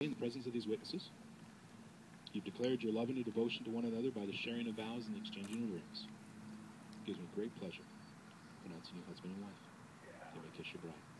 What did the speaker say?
in the presence of these witnesses, you've declared your love and your devotion to one another by the sharing of vows and the exchanging of rings. It gives me great pleasure pronouncing you husband and wife. You may kiss your bride.